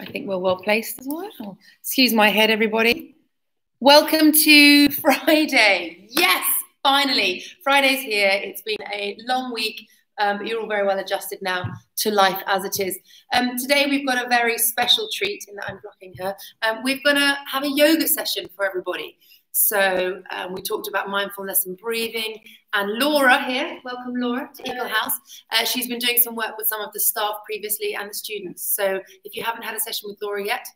I think we're well placed as well. Excuse my head, everybody. Welcome to Friday. Yes, finally. Friday's here. It's been a long week, um, but you're all very well adjusted now to life as it is. Um, today, we've got a very special treat in that I'm blocking her. Um, we're going to have a yoga session for everybody. So um, we talked about mindfulness and breathing. And Laura here, welcome Laura to Eagle House. Uh, she's been doing some work with some of the staff previously and the students. So if you haven't had a session with Laura yet,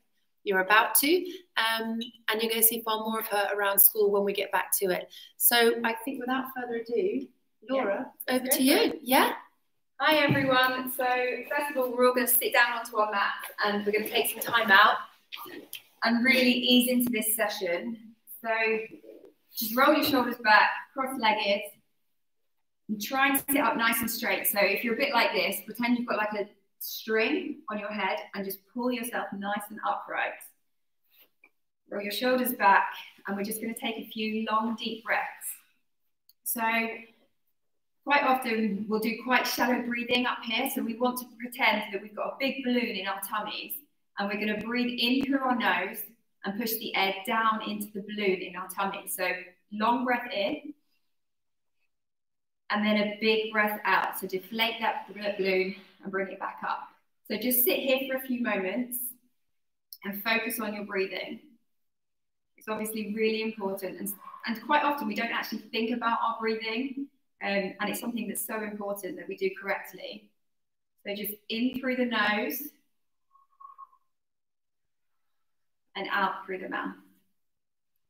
you're about to. Um, and you're going to see far more of her around school when we get back to it. So I think without further ado, Laura, yeah, over to you. Yeah? Hi everyone. So first of all, we're all going to sit down onto our mat and we're going to take some time out and really ease into this session. So just roll your shoulders back, cross-legged, and try and sit up nice and straight. So if you're a bit like this, pretend you've got like a string on your head and just pull yourself nice and upright. Roll your shoulders back, and we're just going to take a few long, deep breaths. So quite often we'll do quite shallow breathing up here. So we want to pretend that we've got a big balloon in our tummies, and we're going to breathe in through our nose and push the air down into the balloon in our tummy. So long breath in, and then a big breath out. So deflate that balloon and bring it back up. So just sit here for a few moments and focus on your breathing. It's obviously really important. And, and quite often we don't actually think about our breathing. Um, and it's something that's so important that we do correctly. So just in through the nose and out through the mouth.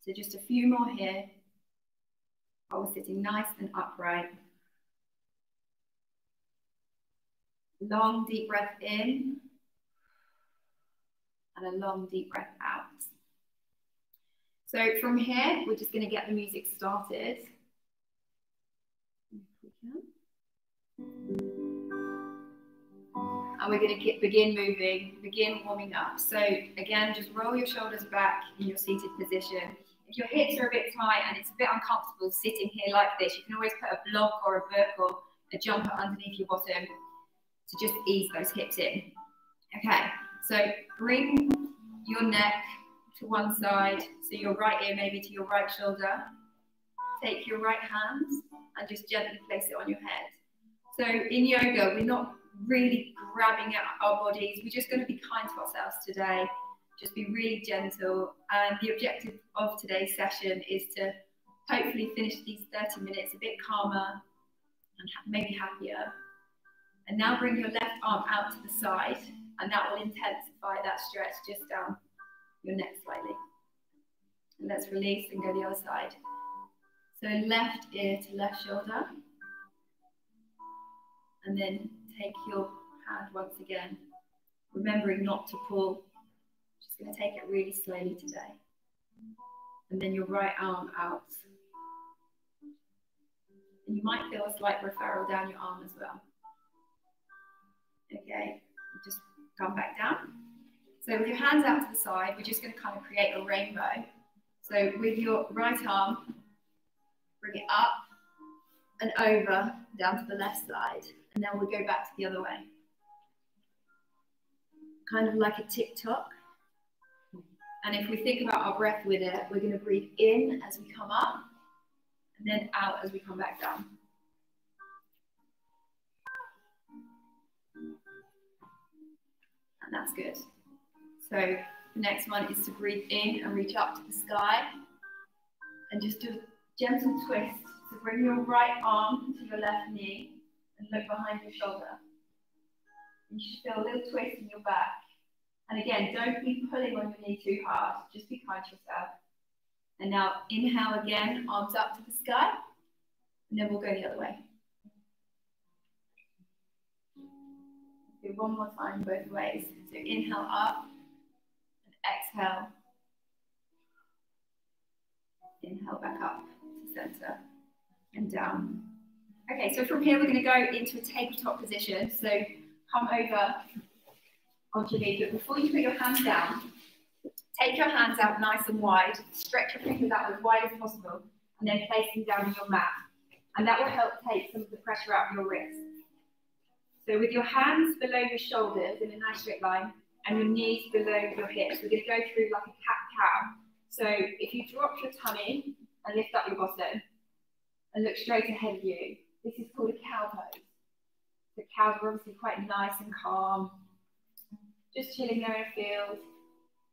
So just a few more here we're sitting nice and upright. Long deep breath in and a long deep breath out. So from here, we're just going to get the music started. And we're going to begin moving, begin warming up. So again, just roll your shoulders back in your seated position. If your hips are a bit tight and it's a bit uncomfortable sitting here like this, you can always put a block or a book or a jumper underneath your bottom to just ease those hips in. Okay, so bring your neck to one side, so your right ear maybe to your right shoulder. Take your right hand and just gently place it on your head. So in yoga, we're not really grabbing at our bodies. We're just going to be kind to ourselves today. Just be really gentle. And the objective of today's session is to hopefully finish these 30 minutes a bit calmer and maybe happier. And now bring your left arm out to the side, and that will intensify that stretch just down your neck slightly. And let's release and go the other side. So left ear to left shoulder. And then take your hand once again, remembering not to pull. Just going to take it really slowly today. And then your right arm out. And you might feel a slight referral down your arm as well. Okay, just come back down. So with your hands out to the side, we're just going to kind of create a rainbow. So with your right arm, bring it up and over down to the left side. And then we'll go back to the other way. Kind of like a tick-tock. And if we think about our breath with it, we're going to breathe in as we come up and then out as we come back down. and that's good. So the next one is to breathe in and reach up to the sky and just do a gentle twist. So bring your right arm to your left knee and look behind your shoulder. You should feel a little twist in your back. And again, don't be pulling on your knee too hard. Just be kind to yourself. And now inhale again, arms up to the sky. And then we'll go the other way. Do one more time both ways. So inhale up and exhale. Inhale back up to center and down. Okay, so from here we're going to go into a tabletop position. So come over onto your knee, but before you put your hands down, take your hands out nice and wide, stretch your fingers out as wide as possible, and then place them down on your mat. And that will help take some of the pressure out of your wrists. So with your hands below your shoulders in a nice straight line, and your knees below your hips. We're going to go through like a cat cow. So if you drop your tummy and lift up your bottom and look straight ahead of you, this is called a cow pose. The cows are obviously quite nice and calm, just chilling there in a field.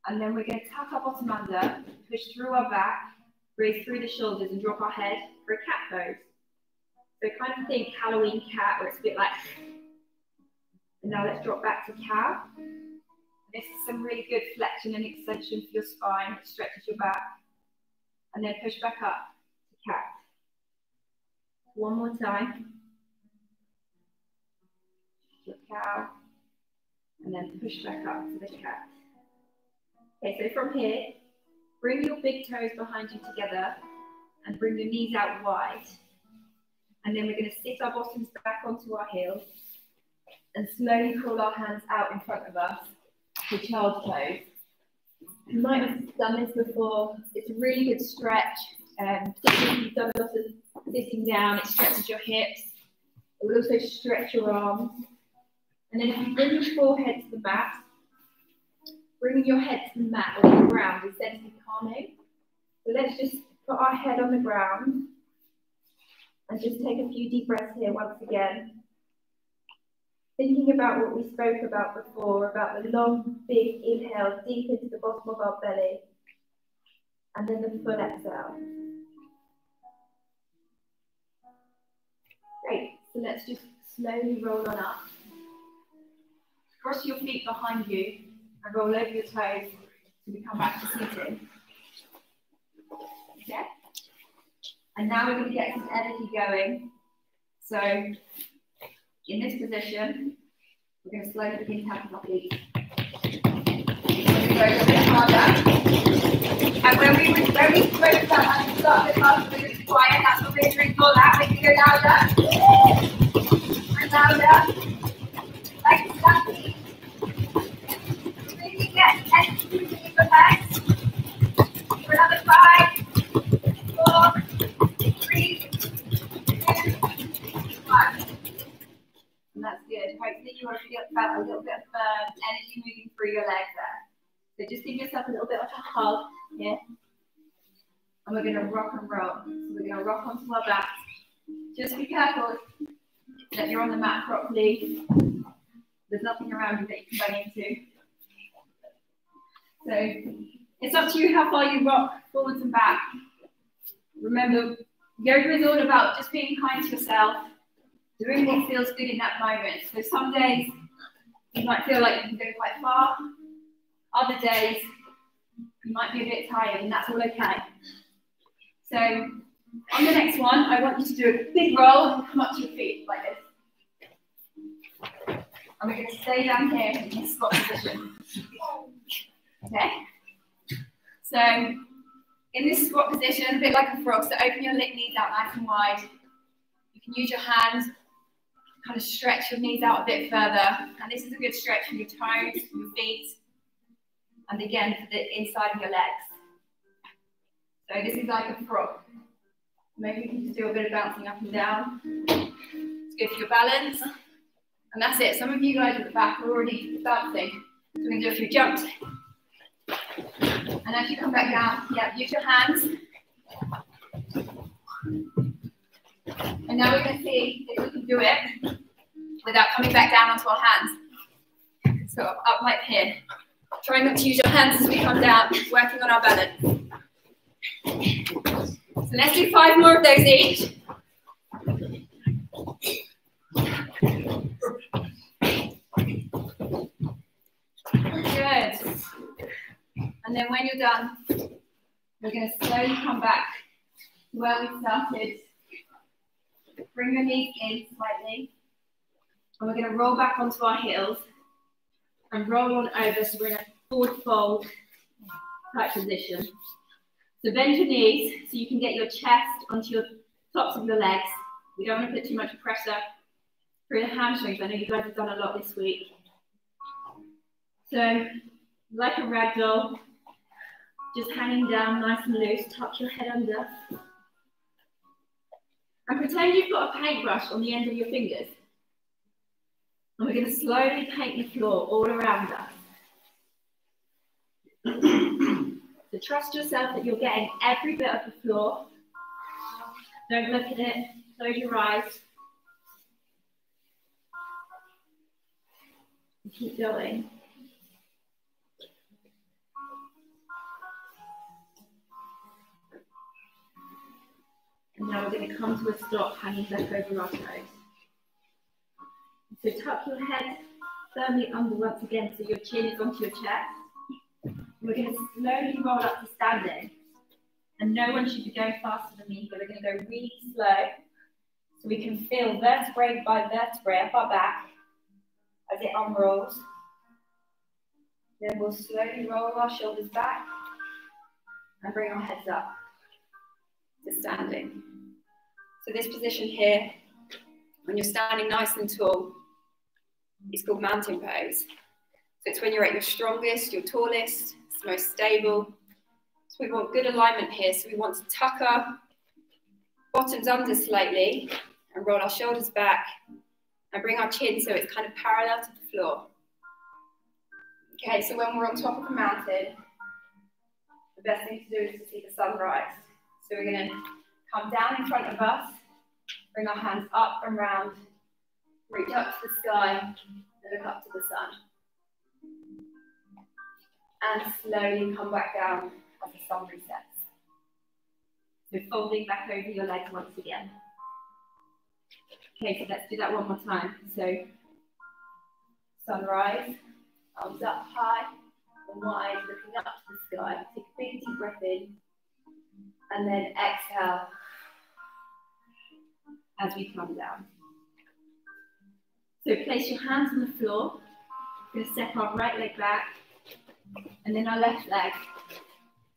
And then we're going to tuck our bottom under, push through our back, raise through the shoulders and drop our head for a cat pose. So kind of think Halloween cat, where it's a bit like, and now let's drop back to cow. This is some really good flexion and extension for your spine. Stretches your back. And then push back up to cat. One more time. Cow. And then push back up to the cat. Okay, so from here, bring your big toes behind you together and bring your knees out wide. And then we're going to sit our bottoms back onto our heels and slowly pull our hands out in front of us to child's pose. You might have done this before. It's a really good stretch. Um, you've done sitting down, it stretches your hips. It will also stretch your arms. And then if you bring your forehead to the mat, bringing your head to the mat or the ground is be calming. So let's just put our head on the ground and just take a few deep breaths here once again. Thinking about what we spoke about before, about the long, big inhale deep into the bottom of our belly, and then the full exhale. Great, so let's just slowly roll on up. Cross your feet behind you and roll over your toes to come back to sitting. Okay? And now we're going to get some energy going. So in this position, we're going to slowly begin tapping our feet. And when we when we how to start the class quiet, what we're doing all that. We can go louder. And louder. Like that. Really get energy in the legs. For another five, four, three, two, one. And that's good. Hopefully you feel felt a little bit of um, energy moving through your legs there. So just give yourself a little bit of a hug here. And we're going to rock and roll. So we're to rock onto our back. Just be careful that you're on the mat properly. There's nothing around you that you can bang into. So it's up to you how far you rock forwards and back. Remember, yoga is all about just being kind to yourself, doing what feels good in that moment. So some days you might feel like you can go quite far. Other days you might be a bit tired, and that's all okay. So on the next one, I want you to do a big roll and come up to your feet like this. And we're going to stay down here in this squat position. Okay? So in this squat position, a bit like a frog, so open your knees out nice and wide. You can use your hands, kind of stretch your knees out a bit further. And this is a good stretch for your toes, your feet, and again for the inside of your legs. So this is like a frog. Maybe you can just do a bit of bouncing up and down. It's good for your balance. And that's it. Some of you guys at the back are already bouncing. So we're going to do a few jumps. And as you come back down, yeah, use your hands. And now we're going to see if we can do it without coming back down onto our hands. So up, like here. Try not to use your hands as we come down, working on our balance. So let's do five more of those each. Good. And then when you're done, we're going to slowly come back to where we started. Bring your knees in slightly. And we're going to roll back onto our heels and roll on over so we're in a forward fold type position. So bend your knees so you can get your chest onto your tops of your legs. We don't want to put too much pressure through the hamstrings. I know you guys have done a lot this week. So like a rag doll, just hanging down nice and loose, tuck your head under. And pretend you've got a paintbrush on the end of your fingers. And we're going to slowly paint the floor all around us. so trust yourself that you're getting every bit of the floor. Don't look at it, close your eyes. Keep going. And now we're going to come to a stop, hanging back over our toes. So tuck your head firmly under once again so your chin is onto your chest. We're going to slowly roll up to standing. And no one should be going faster than me, but we're going to go really slow so we can feel vertebrae by vertebrae up our back as it unrolls. Then we'll slowly roll our shoulders back and bring our heads up to standing. So this position here, when you're standing nice and tall, is called mountain pose. So it's when you're at your strongest, your tallest, it's most stable. So we want good alignment here. So we want to tuck our bottoms under slightly and roll our shoulders back and bring our chin so it's kind of parallel to the floor. Okay, so when we're on top of the mountain, the best thing to do is to see the sunrise. So we're going to come down in front of us, bring our hands up and round, reach up to the sky, and look up to the sun. And slowly come back down as the sun resets. So folding back over your legs once again. Okay, so let's do that one more time. So sunrise, arms up high and wide, looking up to the sky. Take a big deep breath in and then exhale as we come down. So place your hands on the floor. We're going to step our right leg back and then our left leg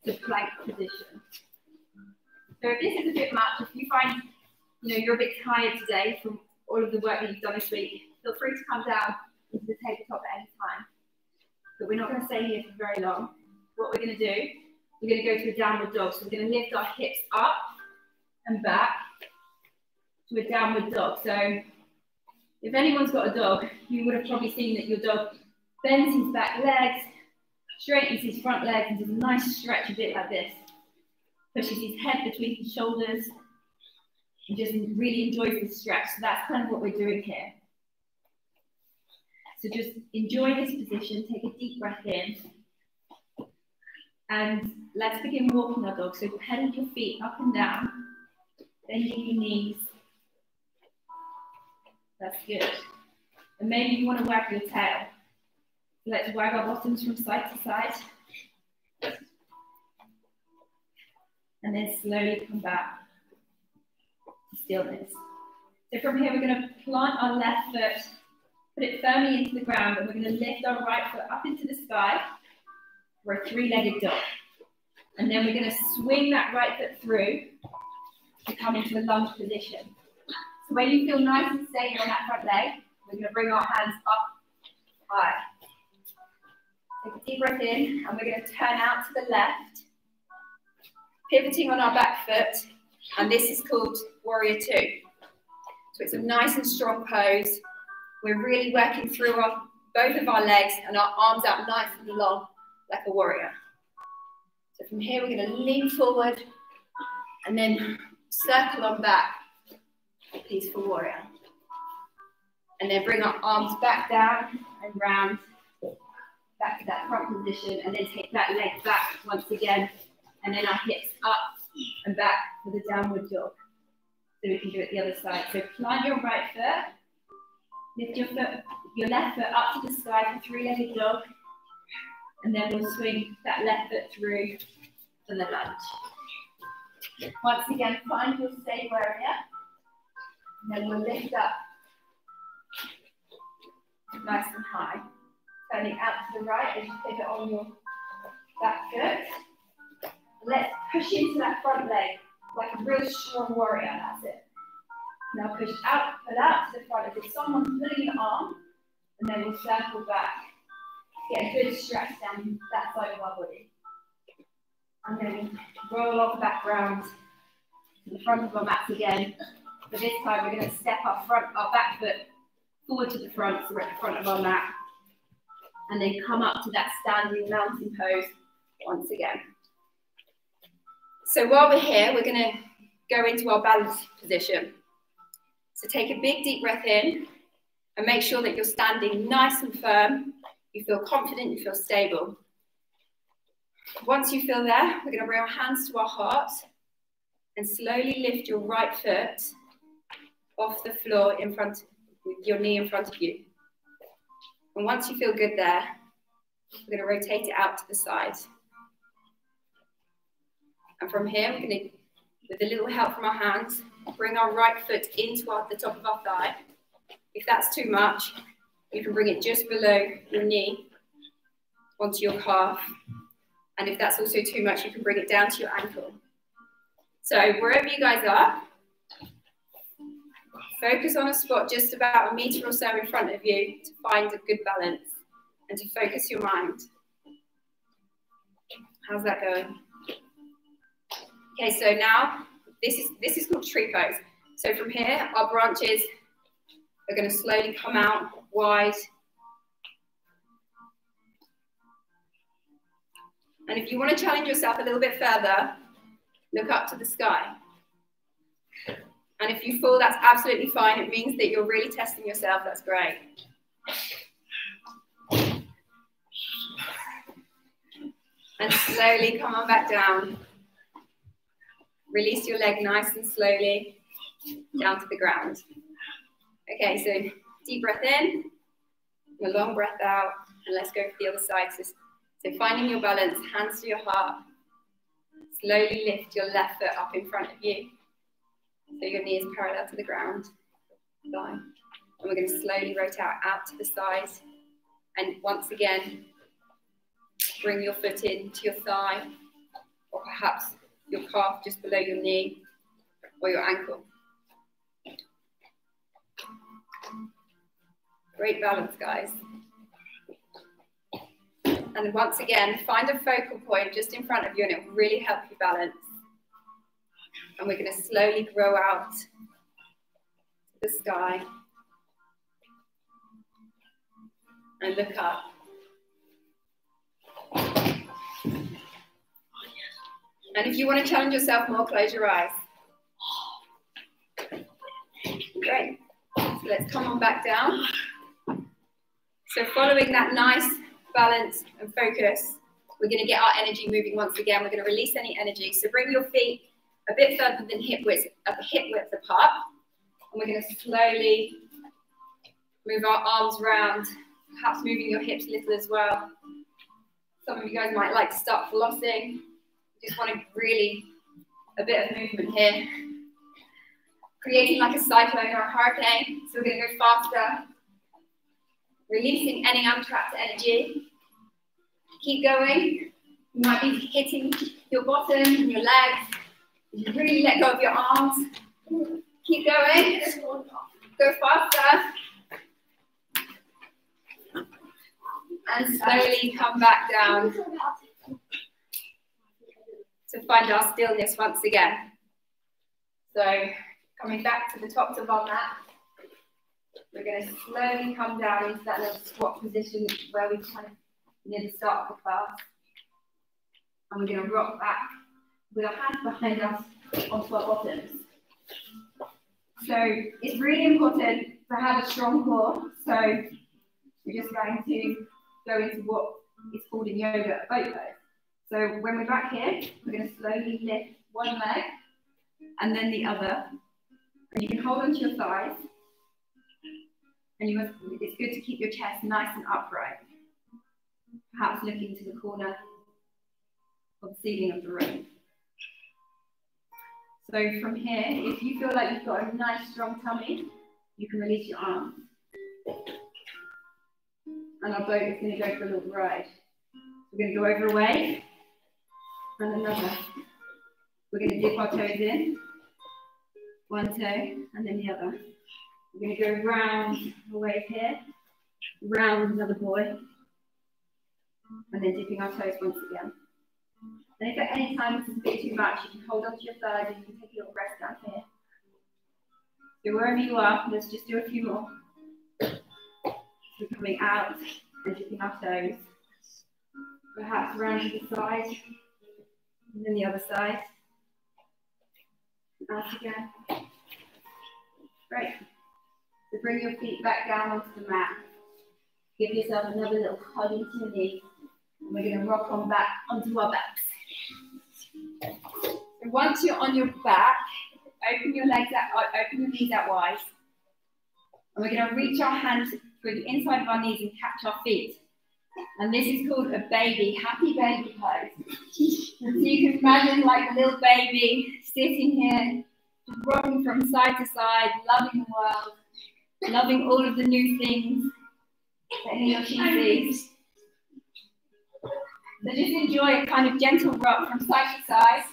to plank position. So if this is a bit much, if you find you know you're a bit tired today from all of the work that you've done this week, feel free to come down into the tabletop at any time. But we're not going to stay here for very long. What we're going to do, we're going to go to a downward dog. So we're going to lift our hips up and back to a downward dog. So if anyone's got a dog, you would have probably seen that your dog bends his back legs, straightens his front legs, and does a nice stretch, a bit like this. Pushes his head between his shoulders, and just really enjoys the stretch. So that's kind of what we're doing here. So just enjoy this position, take a deep breath in, and let's begin walking our dog. So pedal your feet up and down, bending your knees, that's good. And maybe you want to wag your tail. Let's wag our bottoms from side to side. And then slowly come back to stillness. So from here, we're going to plant our left foot, put it firmly into the ground, and we're going to lift our right foot up into the sky for a three-legged dog. And then we're going to swing that right foot through to come into a lunge position. So when you feel nice and stable on that front leg, we're going to bring our hands up high. Take a deep breath in, and we're going to turn out to the left, pivoting on our back foot, and this is called Warrior Two. So it's a nice and strong pose. We're really working through our, both of our legs and our arms out nice and long, like a warrior. So from here, we're going to lean forward and then circle on back peaceful warrior. And then bring our arms back down and round, back to that front position, and then take that leg back once again, and then our hips up and back for the downward dog. So we can do it the other side. So plant your right foot, lift your foot, your left foot up to the sky for three-legged dog, and then we'll swing that left foot through for the lunge. Once again, find your stable area. And then we'll lift up nice and high. Turning out to the right as you pivot on your back foot. Let's push into that front leg like a real strong warrior. That's it. Now push out, pull out to the front as if someone's pulling your arm, and then we'll circle back. Get a good stretch down that side of our body. And then roll off the back round to the front of our mats again. But this time we're going to step our front, our back foot forward to the front, so we're at the front of our mat. And then come up to that standing mountain pose once again. So while we're here, we're going to go into our balance position. So take a big deep breath in and make sure that you're standing nice and firm. You feel confident, you feel stable. Once you feel there, we're to bring our hands to our heart and slowly lift your right foot off the floor in front, with your knee in front of you. And once you feel good there, we're going to rotate it out to the side. And from here, we're going to, with a little help from our hands, bring our right foot into our, the top of our thigh. If that's too much, you can bring it just below your knee onto your calf. And if that's also too much, you can bring it down to your ankle. So wherever you guys are, focus on a spot just about a meter or so in front of you to find a good balance and to focus your mind. How's that going? Okay, so now this is this is called tree pose. So from here, our branches are going to slowly come out wide. And if you want to challenge yourself a little bit further, look up to the sky. And if you fall, that's absolutely fine. It means that you're really testing yourself. That's great. And slowly come on back down. Release your leg nice and slowly down to the ground. Okay, so deep breath in, a long breath out, and let's go for the other side. So, so finding your balance, hands to your heart. Slowly lift your left foot up in front of you. So your knee is parallel to the ground. And we're going to slowly rotate out to the side. And once again, bring your foot into your thigh, or perhaps your calf just below your knee, or your ankle. Great balance, guys. And once again, find a focal point just in front of you and it will really help you balance. And we're going to slowly grow out to the sky. And look up. And if you want to challenge yourself more, close your eyes. Great. So let's come on back down. So following that nice balance and focus, we're going to get our energy moving once again. We're going to release any energy. So bring your feet a bit further than hip width, hip width apart. And we're going to slowly move our arms around, perhaps moving your hips a little as well. Some of you guys might like to start flossing. Just want to really a bit of movement here. Creating like a cyclone or a hurricane. So we're going to go faster. Releasing any untrapped energy. Keep going. You might be hitting your bottom and your legs. Really let go of your arms. Keep going. Go faster. And slowly come back down to find our stillness once again. So coming back to the top of our mat, we're going to slowly come down into that little squat position where we kind of near the start of the class. And we're going to rock back with our hands behind us onto our bottoms. So it's really important to have a strong core. So we're just going to go into what is called in yoga a boat pose. So when we're back here, we're going to slowly lift one leg and then the other. And you can hold onto your thighs. And you must, it's good to keep your chest nice and upright. Perhaps looking to the corner of the ceiling of the room. So from here, if you feel like you've got a nice strong tummy, you can release your arms. And our boat is going to go for a little ride. We're going to go over a wave and another. We're going to dip our toes in, one toe and then the other. We're going to go round the wave here, round another buoy, and then dipping our toes once again. And if at any time this is a bit too much, you can hold onto your thighs and you can take little rest down here. So wherever you are, let's just do a few more. So coming out and dipping our toes. Perhaps round to the side, and then the other side. Out again. Great. So bring your feet back down onto the mat. Give yourself another little hug into your knee. And we're going to rock on back onto our backs. Once you're on your back, open your legs out, open your knees out wide. And we're going to reach our hands through the inside of our knees and catch our feet. And this is called a baby, happy baby pose. so you can imagine like a little baby sitting here, rocking from side to side, loving the world, loving all of the new things that he or she sees. So just enjoy a kind of gentle rock from side to side.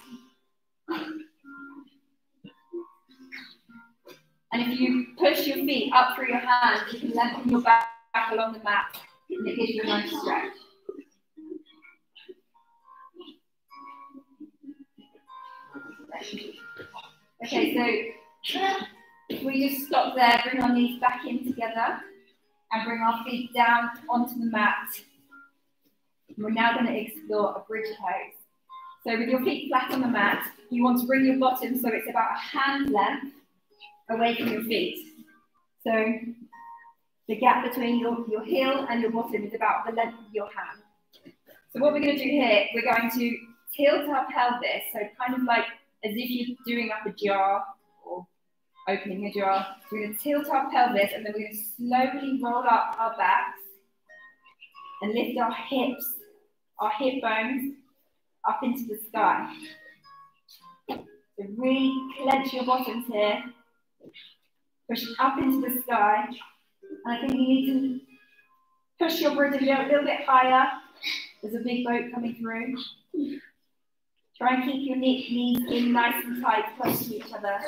And if you push your feet up through your hands, you can lengthen your back along the mat and it gives you a nice stretch. Okay, so we just stop there, bring our knees back in together, and bring our feet down onto the mat. We're now going to explore a bridge pose. So with your feet flat on the mat, you want to bring your bottom so it's about a hand length away from your feet. So the gap between your, your heel and your bottom is about the length of your hand. So what we're going to do here, we're going to tilt our pelvis, so kind of like as if you're doing up a jar or opening a jar. So we're going to tilt our pelvis and then we're going to slowly roll up our backs and lift our hips, our hip bones up into the sky. So really clench your bottoms here push up into the sky. And I think you need to push your bridge a little, little bit higher. There's a big boat coming through. Try and keep your knees in nice and tight, close to each other.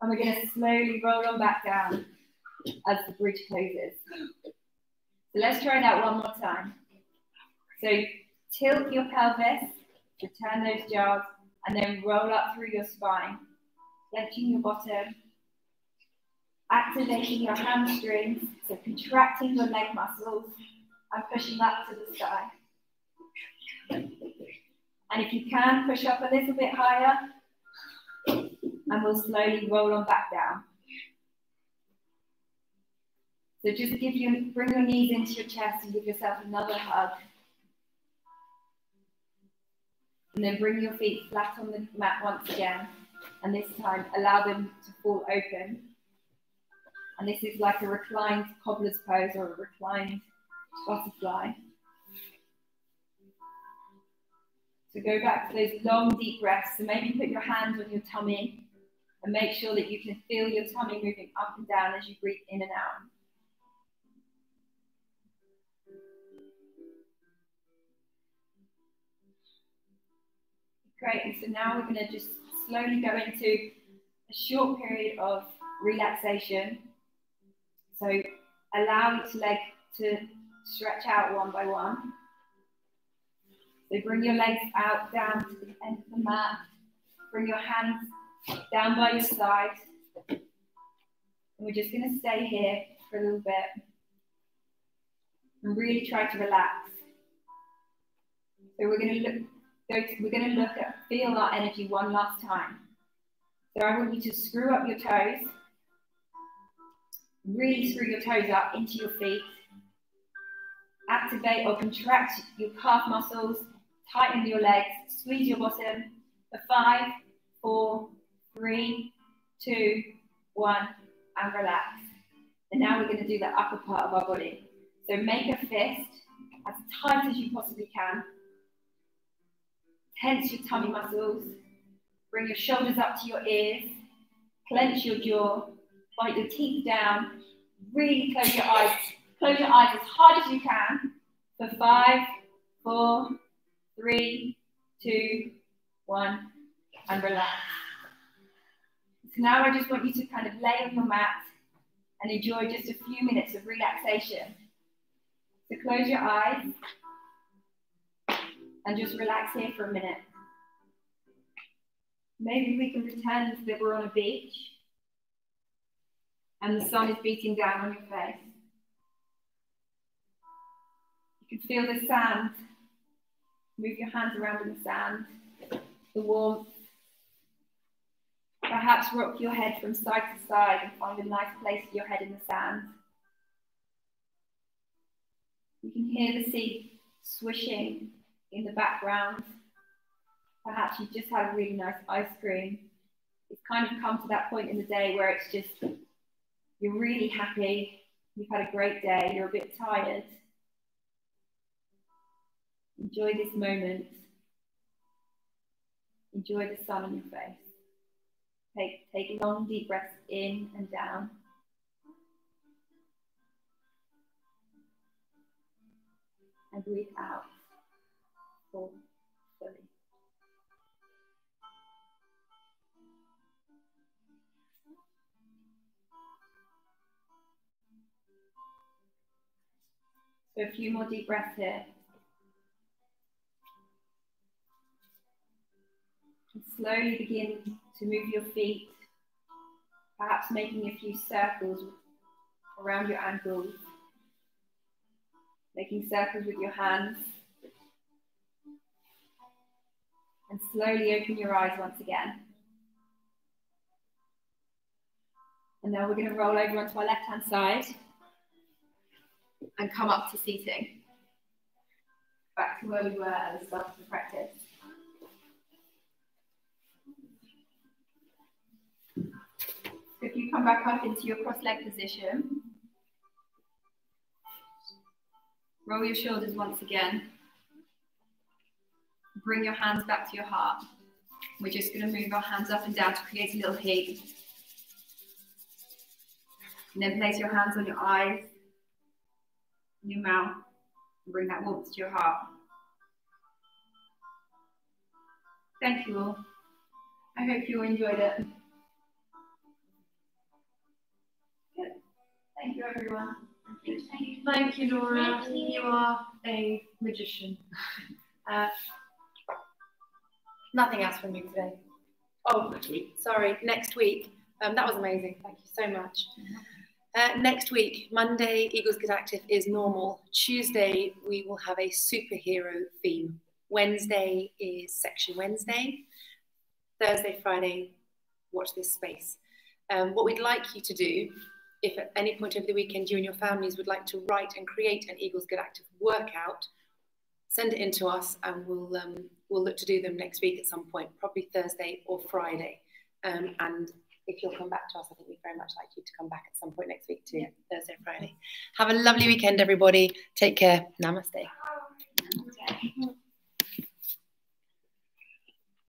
And we're going to slowly roll on back down as the bridge closes. So let's try that one more time. So tilt your pelvis, return those jars, and then roll up through your spine, clenching your bottom, activating your hamstrings, so contracting your leg muscles and pushing up to the sky. And if you can, push up a little bit higher and we'll slowly roll on back down. So just give you, bring your knees into your chest and give yourself another hug. And then bring your feet flat on the mat once again. And this time allow them to fall open and this is like a reclined cobbler's pose or a reclined butterfly. So go back to those long, deep breaths. So maybe put your hands on your tummy and make sure that you can feel your tummy moving up and down as you breathe in and out. Great, and so now we're going to just slowly go into a short period of relaxation. So allow each leg to stretch out one by one. So bring your legs out down to the end of the mat. Bring your hands down by your side. And we're just going to stay here for a little bit and really try to relax. So we're going to look. To, we're going to look at feel our energy one last time. So I want you to screw up your toes Really screw your toes up into your feet. Activate or contract your calf muscles. Tighten your legs. Squeeze your bottom. For five, four, three, two, one, and relax. And now we're going to do the upper part of our body. So make a fist as tight as you possibly can. Tense your tummy muscles. Bring your shoulders up to your ears. Clench your jaw bite your teeth down, really close your eyes. Close your eyes as hard as you can for five, four, three, two, one, and relax. So now I just want you to kind of lay on your mat and enjoy just a few minutes of relaxation. So close your eyes and just relax here for a minute. Maybe we can pretend that we're on a beach and the sun is beating down on your face. You can feel the sand Move your hands around in the sand, the warmth. Perhaps rock your head from side to side and find a nice place for your head in the sand. You can hear the sea swishing in the background. Perhaps you've just had a really nice ice cream. It's kind of come to that point in the day where it's just, you're really happy, you've had a great day, you're a bit tired. Enjoy this moment. Enjoy the sun on your face. Take, take long, deep breaths in and down. And breathe out full, fully. So a few more deep breaths here. And slowly begin to move your feet, perhaps making a few circles around your ankles, making circles with your hands. And slowly open your eyes once again. And now we're going to roll over onto our left hand side and come up to seating. Back to where we were at the start of the practice. So If you come back up into your cross leg position, roll your shoulders once again. Bring your hands back to your heart. We're just going to move our hands up and down to create a little heat. And then place your hands on your eyes, your mouth, and bring that warmth to your heart. Thank you all. I hope you enjoyed it. Thank you, everyone. Thank you, Laura. You are a magician. Uh, nothing else from you today. Oh, Next week. sorry, next week. Um, that was amazing. Thank you so much. Uh, next week, Monday, Eagles Get Active is normal. Tuesday, we will have a superhero theme. Wednesday is Section Wednesday. Thursday, Friday, watch this space. Um, what we'd like you to do, if at any point over the weekend you and your families would like to write and create an Eagles Get Active workout, send it in to us and we'll, um, we'll look to do them next week at some point, probably Thursday or Friday. Um, and if you'll come back to us, I think we'd very much like you to come back at some point next week too, Thursday, Friday. Have a lovely weekend, everybody. Take care. Namaste. Okay.